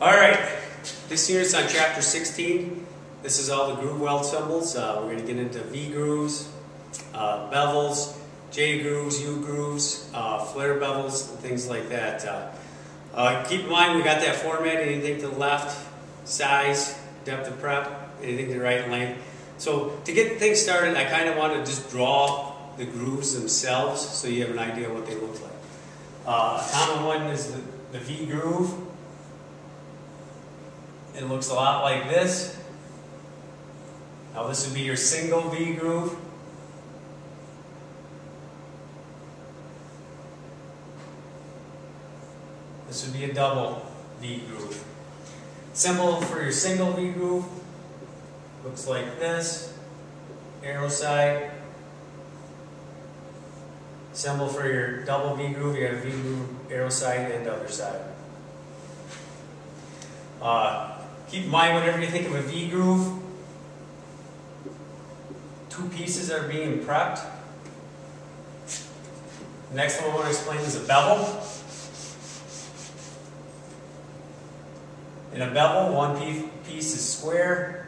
All right, this unit's on chapter 16. This is all the groove weld symbols. Uh, we're going to get into V grooves, uh, bevels, J grooves, U grooves, uh, flare bevels, and things like that. Uh, uh, keep in mind we got that format, anything to the left, size, depth of prep, anything to the right length. So to get things started, I kind of want to just draw the grooves themselves so you have an idea what they look like. Uh, common one is the, the V groove. It looks a lot like this. Now this would be your single V groove. This would be a double V groove. Symbol for your single V groove looks like this. Arrow side. Symbol for your double V groove, you have V groove, arrow side, and other side. Uh, keep in mind whenever you think of a V groove, two pieces are being prepped. The next one I want to explain is a bevel. In a bevel, one piece is square,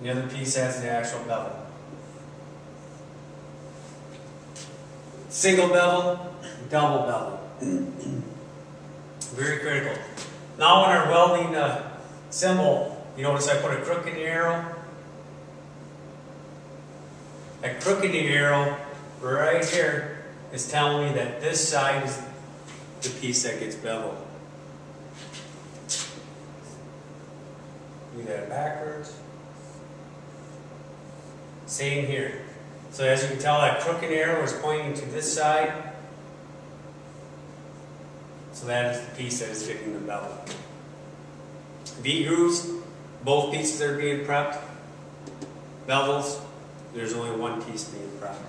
the other piece has the actual bevel. Single bevel, double bevel. Very critical. Now in our welding uh, symbol, you notice I put a crook in the arrow. That crook in the arrow right here is telling me that this side is the piece that gets beveled. Do that backwards. Same here. So as you can tell, that crooked arrow is pointing to this side. So that is the piece that is getting the bevel. V grooves, both pieces are being prepped. Bevels, there's only one piece being prepped.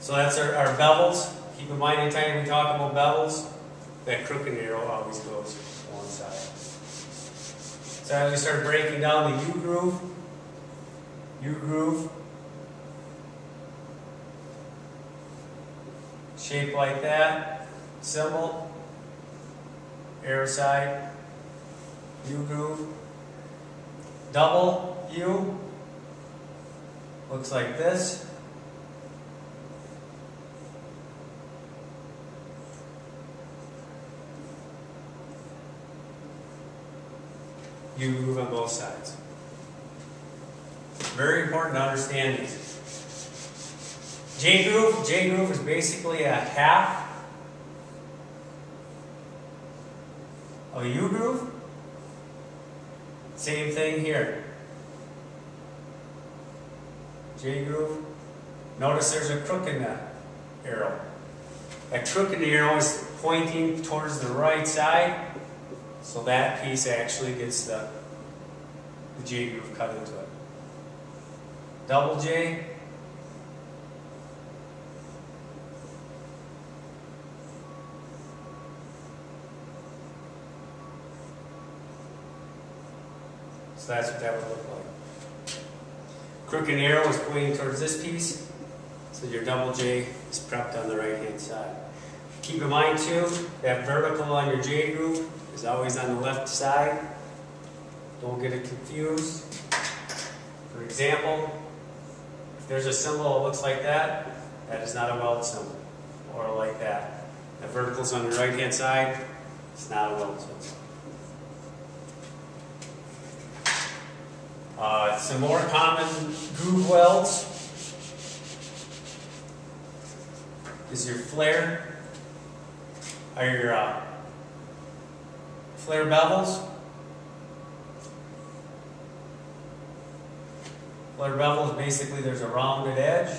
So that's our, our bevels. Keep in mind anytime we talk about bevels, that crooked arrow always goes one side. So as we start breaking down the U-groove, U groove, U groove, shape like that, symbol, arrow side, U groove, double U, looks like this. U groove on both sides. Very important to understand these. J groove, J groove is basically a half of a U groove. Same thing here. J groove. Notice there's a crook in that arrow. That crook in the arrow is pointing towards the right side, so that piece actually gets the, the J groove cut into it. Double J, So that's what that would look like. Crook and arrow is pointing towards this piece, so your double J is prepped on the right hand side. Keep in mind too, that vertical on your J groove is always on the left side. Don't get it confused. For example, if there's a symbol that looks like that, that is not a weld symbol. Or like that. The vertical's on the right hand side, it's not a weld symbol. Uh, some more common groove welds is your flare, or your uh, flare bevels. Flare bevel is basically there's a rounded edge.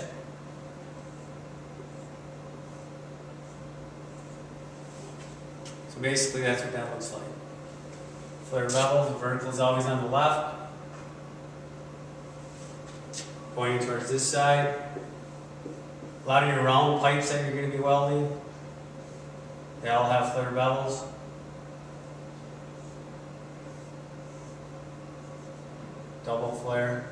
So basically that's what that looks like. Flare bevel, the vertical is always on the left pointing towards this side. A lot of your round pipes that you're going to be welding, they all have flare bevels. Double flare.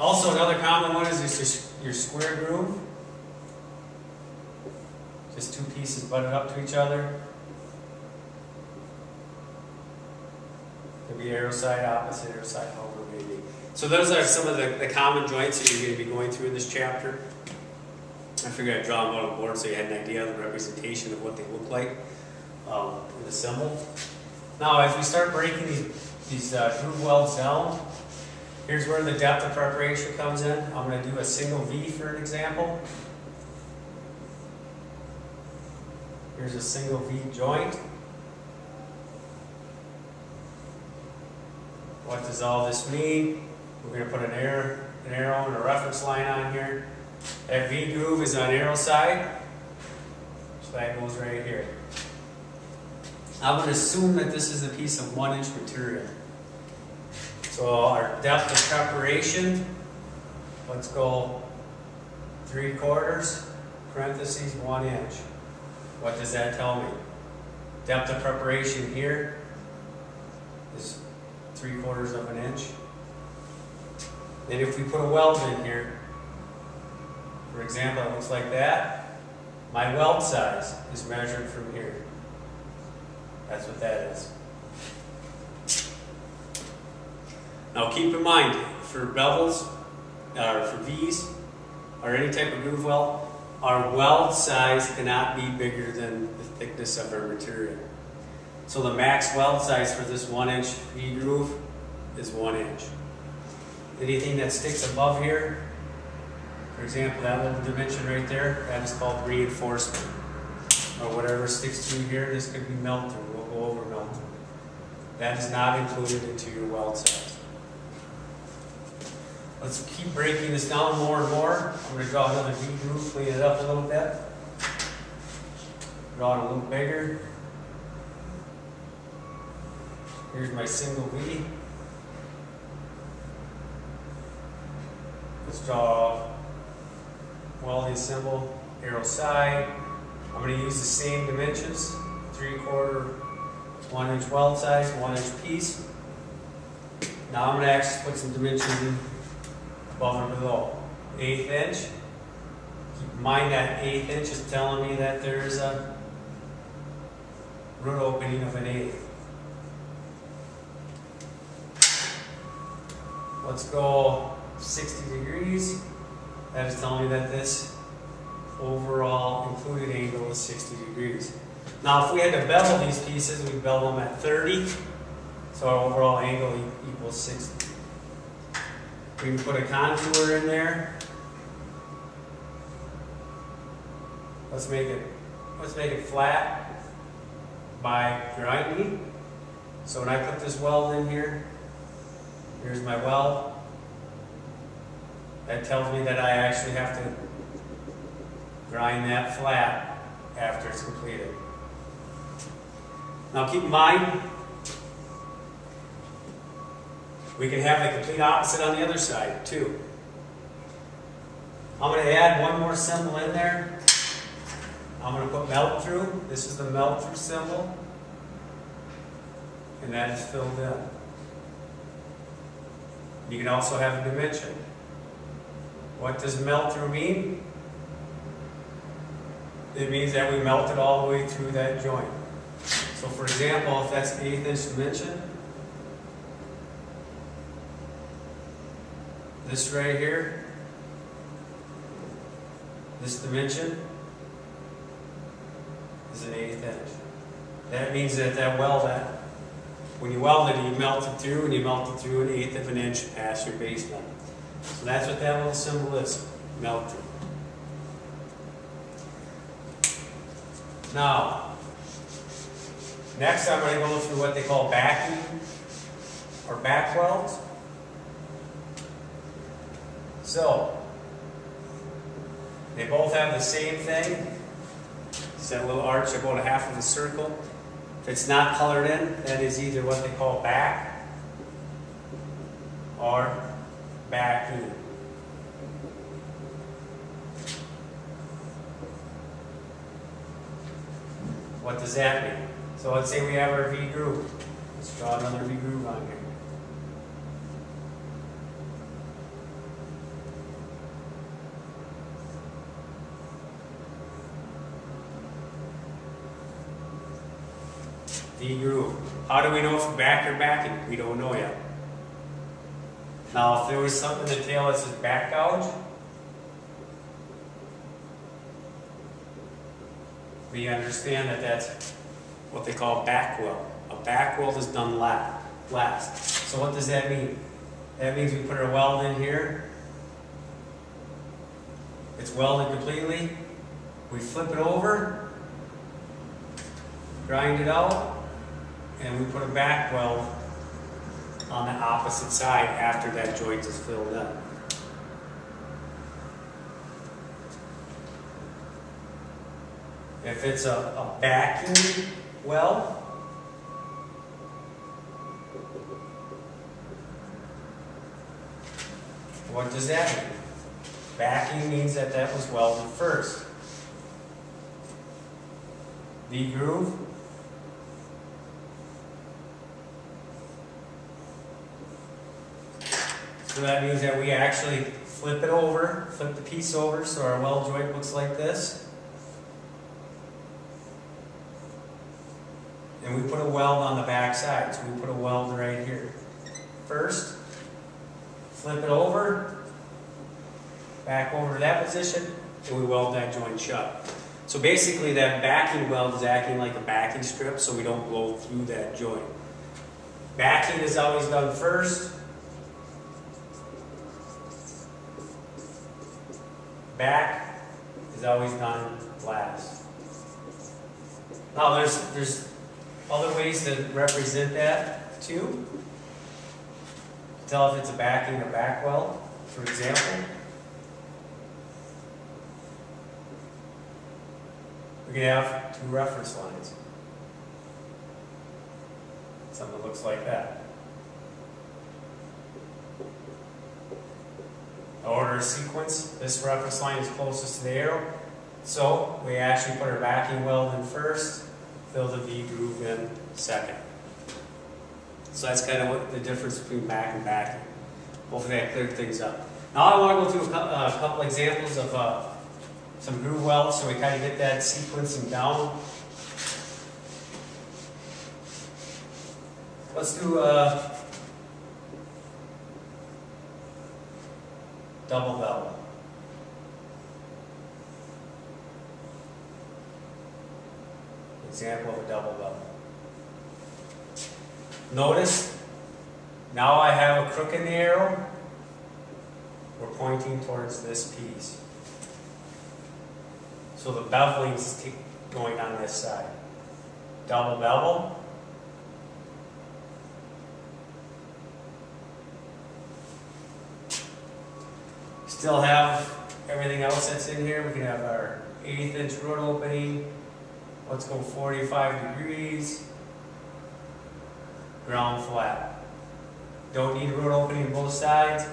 Also, another common one is your, your square groove. Just two pieces butted up to each other. Could be arrow side, opposite arrow side, however it may be. So those are some of the, the common joints that you're going to be going through in this chapter. I figured I'd draw them out on the board so you had an idea of the representation of what they look like um, in the symbol. Now, as we start breaking these, these uh, groove welds down, here's where the depth of preparation comes in. I'm going to do a single V for an example. Here's a single V joint. What does all this mean? We're going to put an arrow, an arrow and a reference line on here. That V groove is on arrow side, so that goes right here. I'm going to assume that this is a piece of one inch material. So our depth of preparation, let's go three quarters, parentheses, one inch. What does that tell me? Depth of preparation here is three quarters of an inch. Then if we put a weld in here, for example, it looks like that, my weld size is measured from here. That's what that is. Now keep in mind, for bevels, or for V's, or any type of groove weld, our weld size cannot be bigger than the thickness of our material. So the max weld size for this one inch V groove is one inch. Anything that sticks above here, for example, that little dimension right there, that is called reinforcement. Or whatever sticks through here, this could be melt through. We'll go over melt through. That is not included into your weld size. Let's keep breaking this down more and more. I'm going to draw another V groove, clean it up a little bit. Draw it a little bigger. Here's my single V. Let's draw welding symbol, arrow side. I'm going to use the same dimensions, three quarter, one inch weld size, one inch piece. Now I'm going to actually put some dimensions in above and below. Eighth inch. Keep in mind that eighth inch is telling me that there's a root opening of an eighth. Let's go 60 degrees. That is telling me that this overall included angle is 60 degrees. Now if we had to bevel these pieces, we'd bevel them at 30. So our overall angle equals 60. We can put a contour in there. Let's make it let's make it flat by grinding. So when I put this weld in here, here's my weld. That tells me that I actually have to grind that flat after it's completed. Now keep in mind, we can have the complete opposite on the other side too. I'm going to add one more symbol in there. I'm going to put melt through. This is the melt through symbol. And that is filled in. You can also have a dimension. What does melt through mean? It means that we melted all the way through that joint. So for example, if that's eighth inch dimension, this right here, this dimension is an eighth inch. That means that that weld, that when you weld it, you melt it through, and you melt it through an eighth of an inch past your base level. So that's what that little symbol is, melt through. Now, next I'm going to go through what they call backing or back welds. So, they both have the same thing. It's that little arch about a half of the circle. If it's not colored in, that is either what they call back or backing. What does that mean? So let's say we have our V groove. Let's draw another V groove on here. Groove. How do we know if back or backing? We don't know yet. Now, if there was something in the tail that says back gouge, we understand that that's what they call back weld. A back weld is done la- last. So what does that mean? That means we put our weld in here. It's welded completely. We flip it over, grind it out, and we put a back weld on the opposite side after that joint is filled up. If it's a, a backing weld, what does that mean? Backing means that that was welded first. The groove. So that means that we actually flip it over, flip the piece over so our weld joint looks like this. And we put a weld on the back side, so we put a weld right here. First, flip it over, back over to that position, and we weld that joint shut. So basically that backing weld is acting like a backing strip so we don't blow through that joint. Backing is always done first. Back is always done last. Now there's there's other ways to represent that too. Tell if it's a backing or back weld, for example. We could have two reference lines. Something that looks like that. Order sequence, this reference line is closest to the arrow. So we actually put our backing weld in first, fill the V groove in second. So that's kind of what the difference between back and backing. Hopefully that cleared things up. Now I want to go through a couple, uh, couple examples of uh, some groove welds so we kind of get that sequencing down. Let's do a double bevel. Example of a double bevel. Notice, now I have a crook in the arrow. We're pointing towards this piece. So the beveling is going on this side. Double bevel. Still have everything else that's in here. We can have our eighth inch root opening. Let's go 45 degrees. Ground flat. Don't need root opening both sides.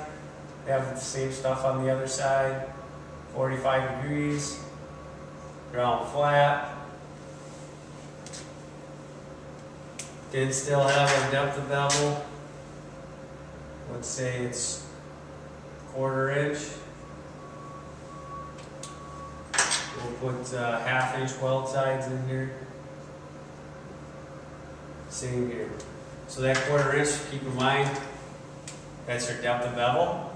They Have the same stuff on the other side. 45 degrees ground flat. Did still have a depth of bevel. Let's say it's quarter inch. We'll put uh, half inch weld size in here. Same here. So that quarter inch, keep in mind, that's your depth of bevel,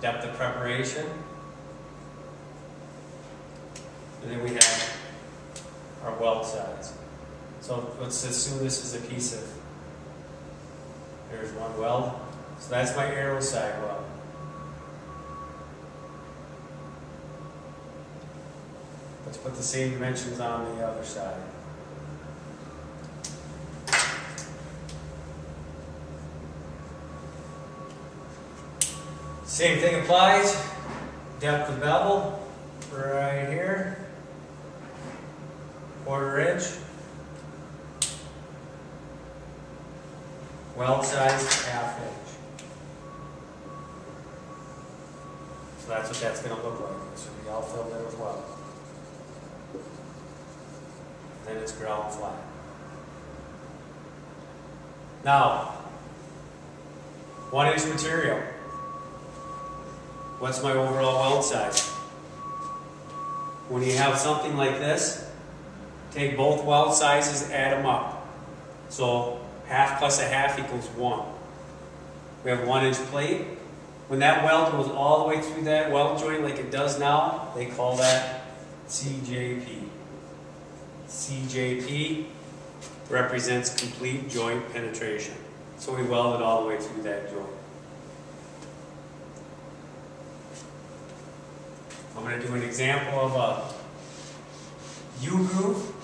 depth of preparation. And then we have our weld size. So let's assume this is a piece of, there's one weld. So that's my arrow side weld. Let's put the same dimensions on the other side. Same thing applies. Depth of bevel right here quarter inch. Weld size, half inch. So that's what that's going to look like. This will be all filled in with weld. Then it's ground flat. Now, one inch material. What's my overall weld size? When you have something like this, take both weld sizes, add them up. So half plus a half equals one. We have one inch plate. When that weld goes all the way through that weld joint like it does now, they call that CJP. CJP represents complete joint penetration. So we weld it all the way through that joint. I'm going to do an example of a U-groove.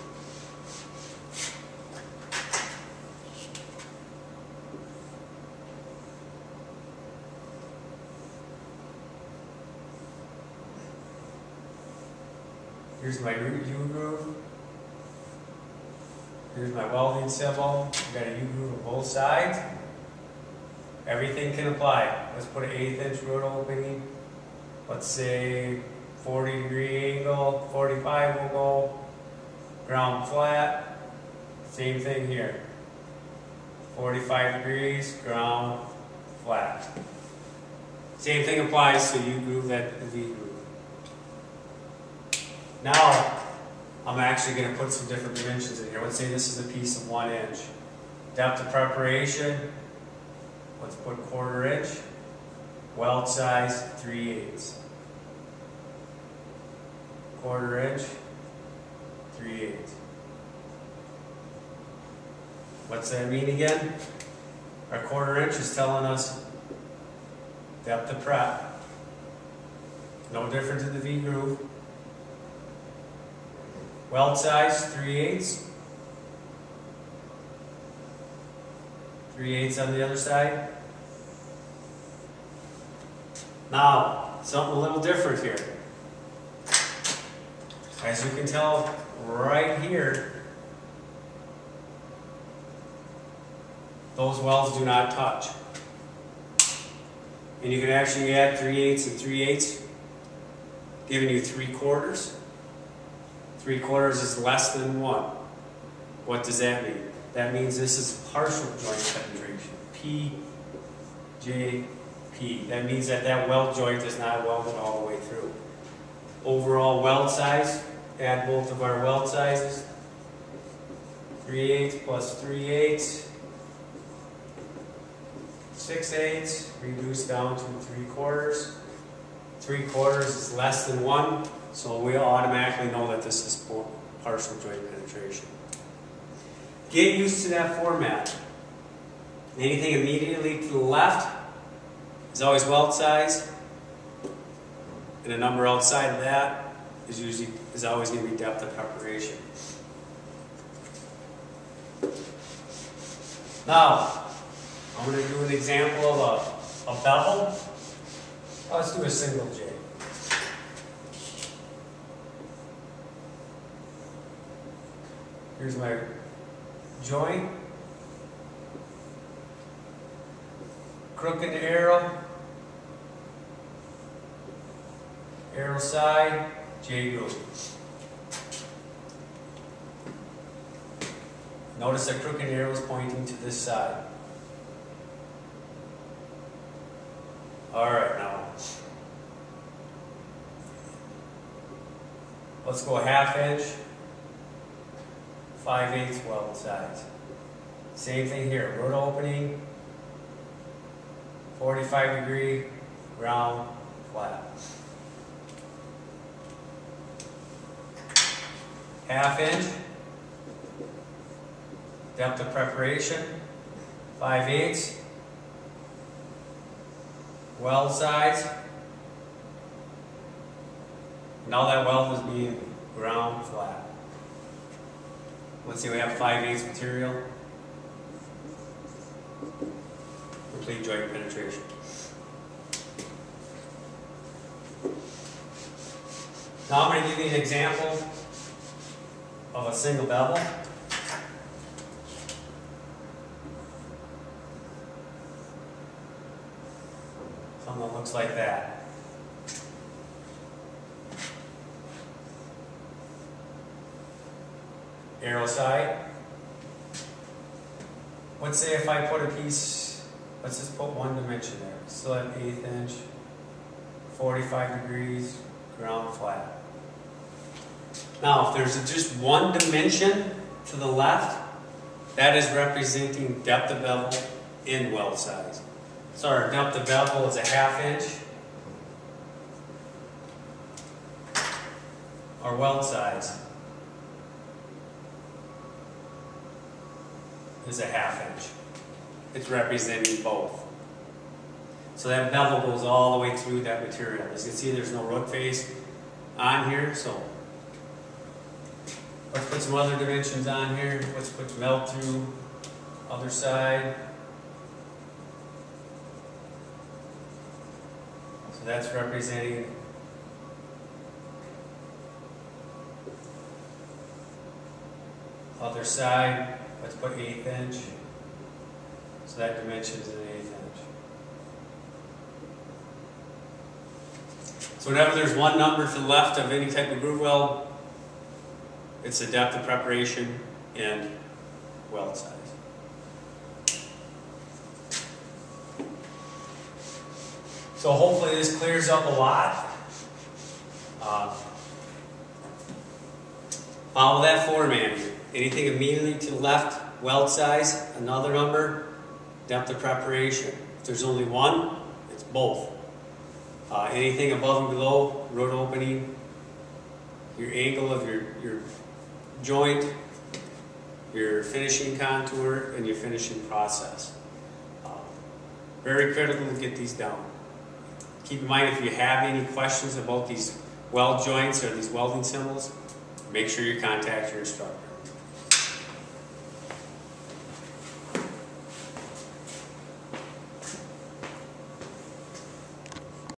Here's my U-groove. Here's my welding symbol. I've got a U-groove on both sides. Everything can apply. Let's put an eighth inch root opening. Let's say 40 degree angle, 45 will go. Ground flat. Same thing here. 45 degrees, ground flat. Same thing applies to U-groove that V groove. Now, I'm actually going to put some different dimensions in here. Let's say this is a piece of one inch. Depth of preparation, let's put quarter inch. Weld size, 3 eighths. Quarter inch, 3 eighths. What's that mean again? Our quarter inch is telling us depth of prep. No different in the V groove. Weld size, 3 eighths. 3 eighths on the other side. Now, something a little different here. As you can tell right here, those welds do not touch. And you can actually add 3 eighths and 3 eighths, giving you 3 quarters. Three quarters is less than one. What does that mean? That means this is partial joint penetration. P, J, P. That means that that weld joint is not welded all the way through. Overall weld size, add both of our weld sizes. 3 eighths plus 3 eighths. 6 eighths, reduce down to 3 quarters. 3 quarters is less than 1. So we automatically know that this is partial joint penetration. Get used to that format. Anything immediately to the left is always weld size. And a number outside of that is usually is always going to be depth of preparation. Now, I'm going to do an example of a, a bevel. Let's do a single J. Here's my joint. Crooked arrow. Arrow side, J groove. Notice that crooked arrow is pointing to this side. Alright, now. Let's go a half inch. 5 eighths weld size. Same thing here, root opening, 45 degree, round, flat. Half inch, depth of preparation, 5 eighths, weld size. Now that weld is being ground flat. Let's say we have 5 eighths material. Complete joint penetration. Now I'm going to give you an example of a single bevel. Something that looks like that. Arrow side. Let's say if I put a piece, let's just put one dimension there. Still at eighth inch, 45 degrees, ground flat. Now, if there's just one dimension to the left, that is representing depth of bevel in weld size. So our depth of bevel is a half inch. Our weld size is a half inch. It's representing both. So that bevel goes all the way through that material. As you can see, there's no root face on here, so let's put some other dimensions on here. Let's put melt through, other side. So that's representing other side. Let's put eighth inch. So that dimension is an eighth inch. So whenever there's one number to the left of any type of groove weld, it's the depth of preparation and weld size. So hopefully this clears up a lot. Uh, follow that format. Anything immediately to the left, weld size, another number, depth of preparation. If there's only one, it's both. Uh, anything above and below, root opening, your angle of your, your joint, your finishing contour, and your finishing process. Uh, very critical to get these down. Keep in mind if you have any questions about these weld joints or these welding symbols, make sure you contact your instructor.